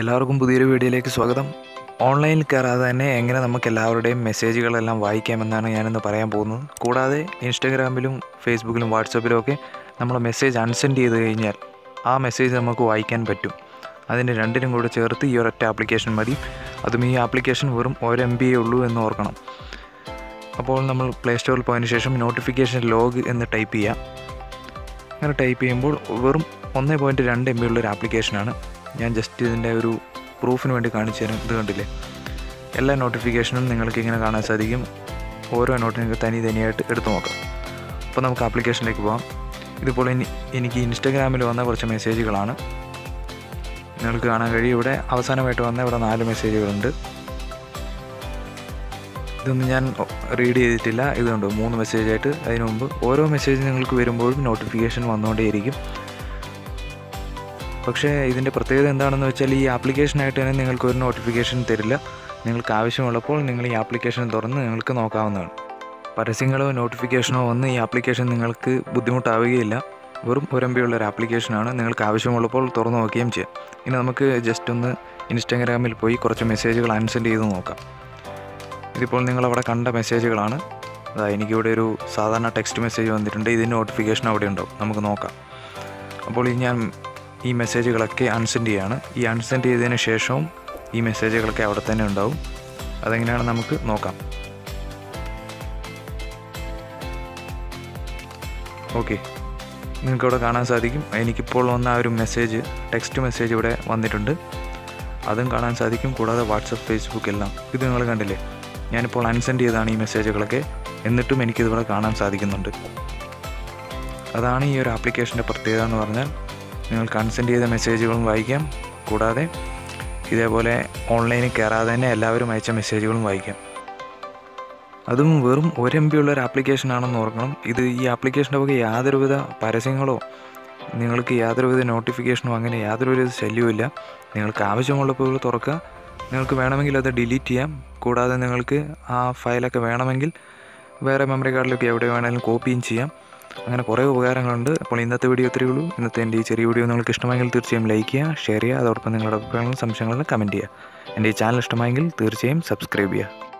എല്ലാവർക്കും പുതിയൊരു വീഡിയോയിലേക്ക് സ്വാഗതം. ഓൺലൈനിൽ കയറാതെ തന്നെ എങ്ങനെ നമുക്ക് എല്ലാവരുടെയും മെസ്സേജുകളെല്ലാം വായിക്കാമെന്നാണ് ഞാനിന്ന് പറയാൻ പോകുന്നത്. കൂടാതെ ഇൻസ്റ്റാഗ്രാമിലും ഫേസ്ബുക്കിലും വാട്സപ്പിലും ഒക്കെ നമ്മൾ മെസ്സേജ് അൺസെൻഡ് ചെയ്ത് കഴിഞ്ഞാൽ ആ മെസ്സേജ് നമുക്ക് വായിക്കാൻ പറ്റും. അതിന് രണ്ടിനും കൂടെ ചേർത്ത് ഈ ഒരൊറ്റ ആപ്ലിക്കേഷൻ മതി. അതും ഈ ആപ്ലിക്കേഷൻ വെറും ഒരു എം ബി ഉള്ളൂ എന്ന് ഓർക്കണം. അപ്പോൾ നമ്മൾ പ്ലേ സ്റ്റോറിൽ പോയതിന് ശേഷം നോട്ടിഫിക്കേഷൻ ലോഗ് എന്ന് ടൈപ്പ് ചെയ്യാം അങ്ങനെ ടൈപ്പ് ചെയ്യുമ്പോൾ വെറും ഒന്ന് പോയിന്റ് രണ്ട് എം ബി ഉള്ളൊരു ആപ്ലിക്കേഷനാണ്. ഞാൻ ജസ്റ്റ് ഇതിന്റെ ഒരു പ്രൂഫിന് വേണ്ടി കാണിച്ചു തരും. ഇത് കണ്ടില്ലേ? എല്ലാ നോട്ടിഫിക്കേഷനും നിങ്ങൾക്ക് ഇങ്ങനെ കാണാൻ സാധിക്കും. ഓരോ നോട്ടിനും തനി തനിയായിട്ട് എടുത്തു നോക്കാം. അപ്പോൾ നമുക്ക് ആപ്ലിക്കേഷനിലേക്ക് പോകാം ഇതുപോലെ ഇനി എനിക്ക് ഇൻസ്റ്റഗ്രാമിൽ വന്ന കുറച്ച് മെസ്സേജുകളാണ് നിങ്ങൾക്ക് കാണാൻ കഴിയും. ഇവിടെ അവസാനമായിട്ട് വന്ന ഇവിടെ നാല് മെസ്സേജുകളുണ്ട് ഇതൊന്നും ഞാൻ റീഡ് ചെയ്തിട്ടില്ല. ഇതുണ്ട് മൂന്ന് മെസ്സേജായിട്ട് അതിനു മുമ്പ് ഓരോ മെസ്സേജ് നിങ്ങൾക്ക് വരുമ്പോഴും നോട്ടിഫിക്കേഷൻ വന്നുകൊണ്ടേയിരിക്കും. പക്ഷേ ഇതിന്റെ പ്രത്യേകത എന്താണെന്ന് വെച്ചാൽ ഈ ആപ്ലിക്കേഷനായിട്ട് തന്നെ നിങ്ങൾക്ക് ഒരു നോട്ടിഫിക്കേഷൻ തരില്ല. നിങ്ങൾക്ക് ആവശ്യമുള്ളപ്പോൾ നിങ്ങൾ ഈ ആപ്ലിക്കേഷൻ തുറന്ന് നിങ്ങൾക്ക് നോക്കാവുന്നതാണ്. പരസ്യങ്ങളോ നോട്ടിഫിക്കേഷനോ വന്ന് ഈ ആപ്ലിക്കേഷൻ നിങ്ങൾക്ക് ബുദ്ധിമുട്ടാവുകയില്ല. വെറും ഒരു ഒരു ആപ്ലിക്കേഷനാണ്. നിങ്ങൾക്ക് ആവശ്യമുള്ളപ്പോൾ തുറന്നു നോക്കുകയും ചെയ്യാം. ഇനി നമുക്ക് ജസ്റ്റ് ഒന്ന് ഇൻസ്റ്റാഗ്രാമിൽ പോയി കുറച്ച് മെസ്സേജുകൾ അൻസെൻഡ് ചെയ്ത് നോക്കാം. ഇതിപ്പോൾ നിങ്ങളവിടെ കണ്ട മെസ്സേജുകളാണ്. അതാ എനിക്കിവിടെ ഒരു സാധാരണ ടെക്സ്റ്റ് മെസ്സേജ് വന്നിട്ടുണ്ട്. ഇതിന്റെ നോട്ടിഫിക്കേഷൻ അവിടെ ഉണ്ടാവും. നമുക്ക് നോക്കാം. അപ്പോൾ ഈ ഞാൻ ഈ മെസ്സേജുകളൊക്കെ അൺസെൻഡ് ചെയ്യാണ്. ഈ അൺസെൻഡ് ചെയ്തതിന് ശേഷവും ഈ മെസ്സേജുകളൊക്കെ അവിടെ തന്നെ ഉണ്ടാവും. അതെങ്ങനെയാണ് നമുക്ക് നോക്കാം. ഓക്കെ. നിങ്ങൾക്ക് ഇവിടെ കാണാൻ സാധിക്കും. എനിക്കിപ്പോൾ വന്ന ആ ഒരു മെസ്സേജ് ടെക്സ്റ്റ് മെസ്സേജ് ഇവിടെ വന്നിട്ടുണ്ട്. അതും കാണാൻ സാധിക്കും. കൂടാതെ വാട്സപ്പ് ഫേസ്ബുക്ക് എല്ലാം. ഇത് നിങ്ങൾ കണ്ടില്ലേ? ഞാനിപ്പോൾ അൺസെൻഡ് ചെയ്താണ് ഈ മെസ്സേജുകളൊക്കെ. എന്നിട്ടും എനിക്കിതിവിടെ കാണാൻ സാധിക്കുന്നുണ്ട്. അതാണ് ഈ ഒരു ആപ്ലിക്കേഷന്റെ പ്രത്യേകത എന്ന് പറഞ്ഞാൽ നിങ്ങൾക്ക് കൺസെന്റ് ചെയ്ത മെസ്സേജുകളും വായിക്കാം. കൂടാതെ ഇതേപോലെ ഓൺലൈനിൽ കയറാതെ തന്നെ എല്ലാവരും അയച്ച മെസ്സേജുകളും വായിക്കാം. അതും വെറും ഒരു എം ബി ഉള്ള ഒരു ആപ്ലിക്കേഷൻ ആണെന്ന് ഓർക്കണം. ഇത് ഈ ആപ്ലിക്കേഷന്റെ വക യാതൊരുവിധ പരസ്യങ്ങളോ നിങ്ങൾക്ക് യാതൊരുവിധ നോട്ടിഫിക്കേഷനോ അങ്ങനെ യാതൊരുവിധ ശല്യവും ഇല്ല. നിങ്ങൾക്ക് ആവശ്യമുള്ളപ്പോൾ തുറക്കുക. നിങ്ങൾക്ക് വേണമെങ്കിൽ അത് ഡിലീറ്റ് ചെയ്യാം. കൂടാതെ നിങ്ങൾക്ക് ആ ഫയലൊക്കെ വേണമെങ്കിൽ വേറെ മെമ്മറി കാർഡിലൊക്കെ എവിടെ വേണമെങ്കിലും കോപ്പിയും ചെയ്യാം. അങ്ങനെ കുറേ ഉപകാരങ്ങളുണ്ട്. അപ്പോൾ ഇന്നത്തെ വീഡിയോ ഇത്രയേ ഉള്ളൂ. ഇന്നത്തെ എന്റെ ഈ ചെറിയ വീഡിയോ നിങ്ങൾക്ക് ഇഷ്ടമായെങ്കിൽ തീർച്ചയായും ലൈക്ക് ചെയ്യുക ഷെയർ ചെയ്യുക. അതോടൊപ്പം നിങ്ങളുടെ അഭിപ്രായങ്ങളും സംശയങ്ങളും കമന്റ് ചെയ്യുക. എന്റെ ഈ ചാനൽ ഇഷ്ടമായെങ്കിൽ തീർച്ചയായും സബ്സ്ക്രൈബ് ചെയ്യുക.